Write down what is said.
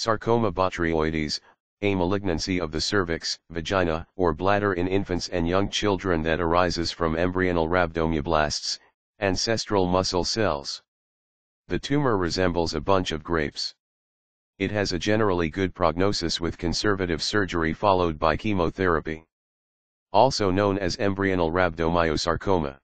Sarcoma botryoides, a malignancy of the cervix, vagina, or bladder in infants and young children that arises from embryonal rhabdomyoblasts, ancestral muscle cells. The tumor resembles a bunch of grapes. It has a generally good prognosis with conservative surgery followed by chemotherapy. Also known as embryonal rhabdomyosarcoma.